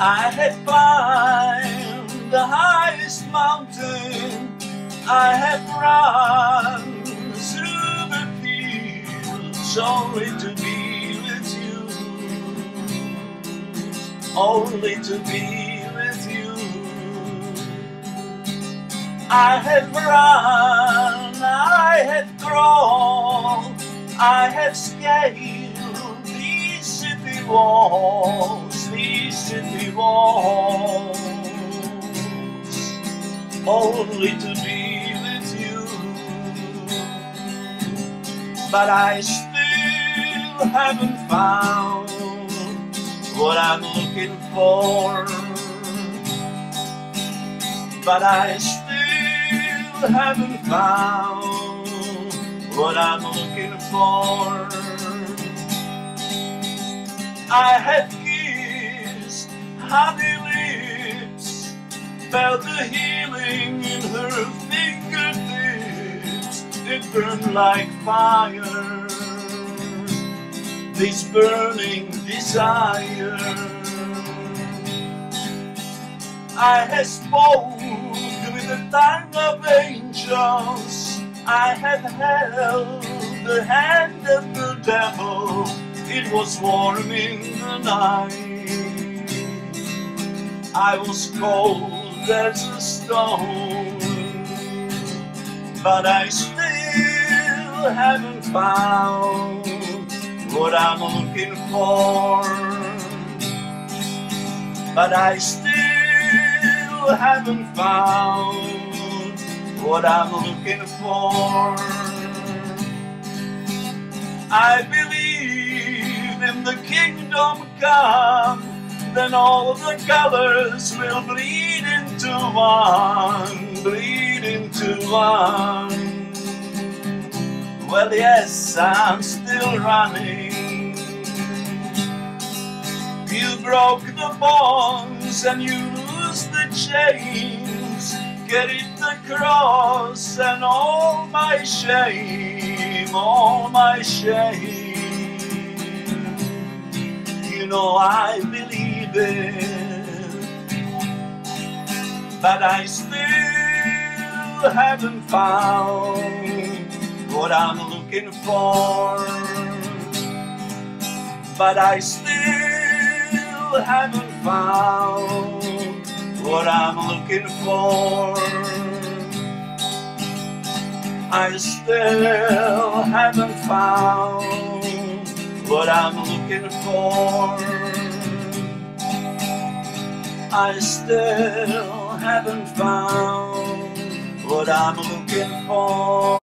I had climbed the highest mountain. I had run through the fields only to be with you. Only to be with you. I had run, I had crawled, I had these city walls, these city walls, only to be with you. But I still haven't found what I'm looking for. But I still haven't found what I'm looking for. I had kissed honey lips, felt the healing in her fingertips. It burned like fire, this burning desire. I had spoken with the tongue of angels. I had held the hand of the devil. It was warm in the night. I was cold as a stone. But I still haven't found what I'm looking for. But I still haven't found what I'm looking for. I believe in the kingdom come, then all the colors will bleed into one, bleed into one. Well, yes, I'm still running. You broke the bonds and you lose the chains. Get it cross and all my shame, all my shame. You know I believe it, but I still haven't found what I'm looking for. But I still haven't found what I'm looking for. I still haven't found what I'm looking for. I still haven't found what I'm looking for.